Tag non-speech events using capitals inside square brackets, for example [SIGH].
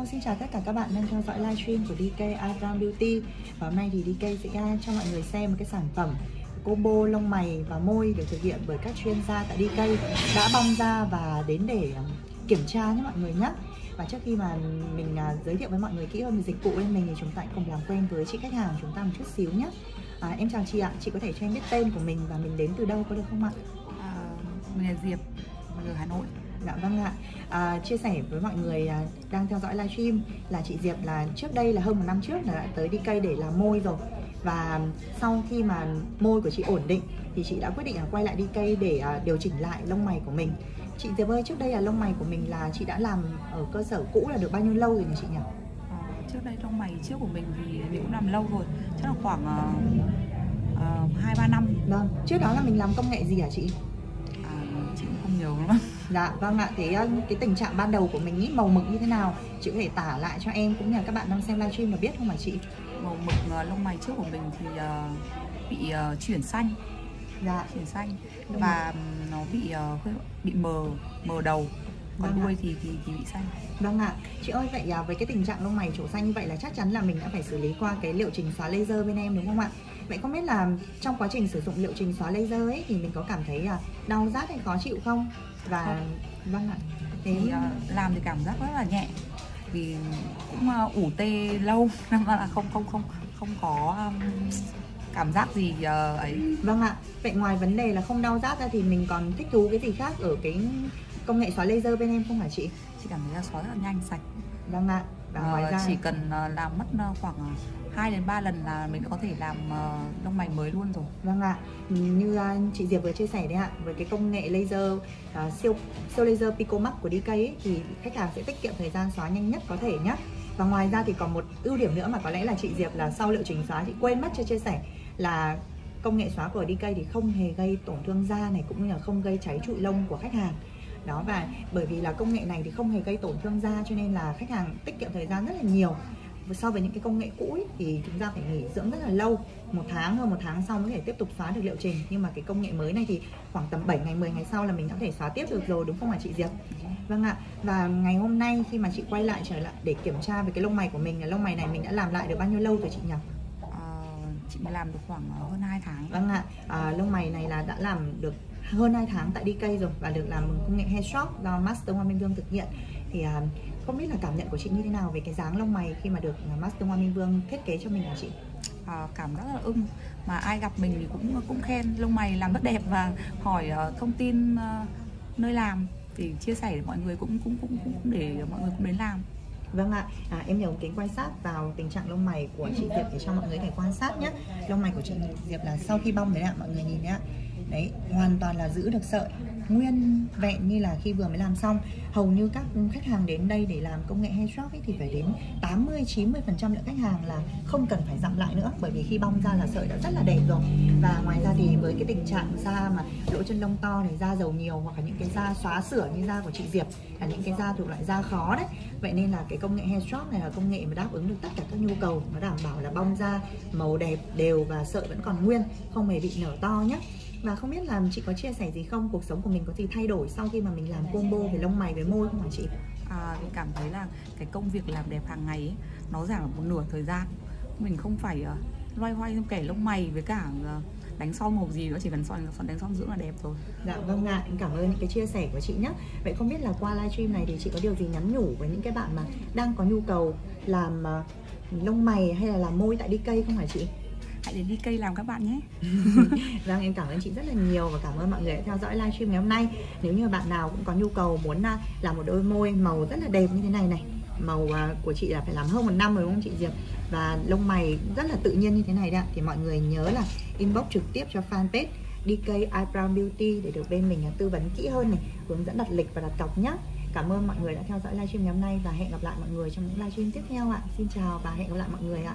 Hello, xin chào tất cả các bạn đang theo dõi livestream của DK Eyebrow Beauty Và hôm nay thì DK sẽ cho mọi người xem một cái sản phẩm combo lông mày và môi được thực hiện bởi các chuyên gia tại DK đã bong ra và đến để um, kiểm tra nhé mọi người nhé và trước khi mà mình à, giới thiệu với mọi người kỹ hơn về dịch vụ bên mình thì chúng ta cùng làm quen với chị khách hàng chúng ta một chút xíu nhé à, Em chào chị ạ, chị có thể cho em biết tên của mình và mình đến từ đâu có được không ạ? À, mình là Diệp, mình ở Hà Nội. Dạ vâng ạ à, Chia sẻ với mọi người à, đang theo dõi livestream là chị Diệp là trước đây là hơn một năm trước là đã tới đi cây để làm môi rồi và sau khi mà môi của chị ổn định thì chị đã quyết định là quay lại đi cây để à, điều chỉnh lại lông mày của mình Chị Diệp ơi, trước đây là lông mày của mình là chị đã làm ở cơ sở cũ là được bao nhiêu lâu rồi nhỉ chị nhỉ? À, trước đây lông mày trước của mình thì mình cũng làm lâu rồi, chắc là khoảng hai uh, ba năm. Vâng, trước đó là mình làm công nghệ gì hả chị? À, chị cũng không nhớ lắm. Dạ vâng ạ, thế ờ, cái tình trạng ban đầu của mình ý, màu mực như thế nào? Chị có thể tả lại cho em cũng như là các bạn đang xem livestream mà biết không hả chị? Màu mực uh, lông mày trước của mình thì uh, bị uh, chuyển xanh. Dạ. Chuyển xanh. Và nó bị uh, bị mờ mờ đầu còn vâng đuôi thì, thì thì bị xanh. Vâng ạ. Chị ơi vậy à, với cái tình trạng lông mày trổ xanh như vậy là chắc chắn là mình đã phải xử lý qua cái liệu trình xóa laser bên em đúng không ạ? Vậy không biết là trong quá trình sử dụng liệu trình xóa laser ấy thì mình có cảm thấy là đau rát hay khó chịu không? Và không. vâng ạ. Thế thì, uh, làm thì cảm giác rất là nhẹ. Vì cũng uh, ủ tê lâu. [LAUGHS] Nên là không không không không có um, cảm giác gì uh, ấy. Vâng ạ. Vậy ngoài vấn đề là không đau rát ra thì mình còn thích thú cái gì khác ở cái công nghệ xóa laser bên em không hả chị chị cảm thấy là xóa rất là nhanh sạch vâng ạ và ngoài uh, ra chỉ cần uh, làm mất uh, khoảng 2 đến 3 lần là mình có thể làm lông mày mới luôn rồi. Vâng ạ. Như chị Diệp vừa chia sẻ đấy ạ, với cái công nghệ laser uh, siêu siêu laser Pico Max của DK ấy, thì khách hàng sẽ tiết kiệm thời gian xóa nhanh nhất có thể nhé. Và ngoài ra thì còn một ưu điểm nữa mà có lẽ là chị Diệp là sau liệu trình xóa chị quên mất chưa chia sẻ là công nghệ xóa của DK thì không hề gây tổn thương da này cũng như là không gây cháy trụi lông của khách hàng đó. Và bởi vì là công nghệ này thì không hề gây tổn thương da cho nên là khách hàng tiết kiệm thời gian rất là nhiều. So với những cái công nghệ cũ ấy, thì chúng ta phải nghỉ dưỡng rất là lâu. Một tháng hơn một tháng sau mới thể tiếp tục xóa được liệu trình. Nhưng mà cái công nghệ mới này thì khoảng tầm 7 ngày 10 ngày sau là mình đã thể xóa tiếp được rồi đúng không ạ chị Diệp? Vâng ạ. Và ngày hôm nay khi mà chị quay lại trở lại để kiểm tra về cái lông mày của mình là lông mày này mình đã làm lại được bao nhiêu lâu rồi chị nhỉ? Chị mới làm được khoảng hơn 2 tháng. Vâng ạ. À, lông mày này là đã làm được hơn 2 tháng tại DK rồi và được làm bằng công nghệ hair shop do Master Hoa Minh Vương thực hiện. Thì uh, không biết là cảm nhận của chị như thế nào về cái dáng lông mày khi mà được Master Hoa Minh Vương thiết kế cho mình hả chị? À, cảm rất là ưng. Mà ai gặp mình thì cũng cũng khen lông mày làm rất đẹp và hỏi uh, thông tin uh, nơi làm thì chia sẻ để mọi người cũng cũng cũng cũng để mọi người cũng đến làm Vâng ạ, à, em nhờ kính quan sát vào tình trạng lông mày của chị Diệp để cho mọi người thể quan sát nhé. Lông mày của chị Diệp là sau khi bong đấy ạ, mọi người nhìn đấy ạ. Đấy hoàn toàn là giữ được sợi nguyên vẹn như là khi vừa mới làm xong. Hầu như các khách hàng đến đây để làm công nghệ hair shop ấy thì phải đến 80 90 phần trăm lượng khách hàng là không cần phải dặm lại nữa, bởi vì khi bong ra là sợi đã rất là đẹp rồi. Và ngoài ra thì với cái tình trạng da mà lỗ chân lông to này, da dầu nhiều hoặc là những cái da xóa sửa như da của chị Diệp là những cái da thuộc loại da khó đấy. Vậy nên là cái công nghệ hair shop này là công nghệ mà đáp ứng được tất cả các nhu cầu, nó đảm bảo là bong da màu đẹp, đều và sợi vẫn còn nguyên, không hề bị nở to nhé và không biết là chị có chia sẻ gì không? Cuộc sống của mình có gì thay đổi sau khi mà mình làm combo về lông mày với môi không hả chị? À, mình cảm thấy là cái công việc làm đẹp hàng ngày ấy, nó giảm một nửa thời gian. Mình không phải uh, loay hoay kẻ lông mày với cả uh, đánh son màu gì nữa chỉ cần son son đánh son dưỡng là đẹp rồi. Dạ vâng ạ. À, cảm ơn những cái chia sẻ của chị nhé vậy không biết là qua livestream này thì chị có điều gì nhắn nhủ với những cái bạn mà đang có nhu cầu làm uh, lông mày hay là làm môi tại đi cây không hả chị hãy đến đi cây làm các bạn nhé. [LAUGHS] Vâng em cảm ơn chị rất là nhiều và cảm ơn mọi người đã theo dõi livestream ngày hôm nay. Nếu như bạn nào cũng có nhu cầu muốn à, làm một đôi môi màu rất là đẹp như thế này này, Màu à, của chị là phải làm hơn một năm rồi, đúng không chị Diệp? Và lông mày rất là tự nhiên như thế này đấy Thì mọi người nhớ là inbox trực tiếp cho fanpage DK Eyebrow Beauty để được bên mình à, tư vấn kỹ hơn này, Hướng dẫn đặt lịch và đặt cọc nhé Cảm ơn mọi người đã theo dõi livestream ngày hôm nay và hẹn gặp lại mọi người trong những livestream tiếp theo ạ. Xin chào và hẹn gặp lại mọi người ạ.